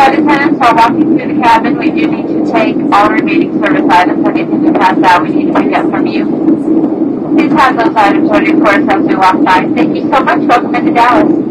are walking through the cabin, we do need to take all remaining service items. Anything you pass out, we need to pick up from you. Please have those items ready for us as we walk by. Thank you so much. Welcome into Dallas.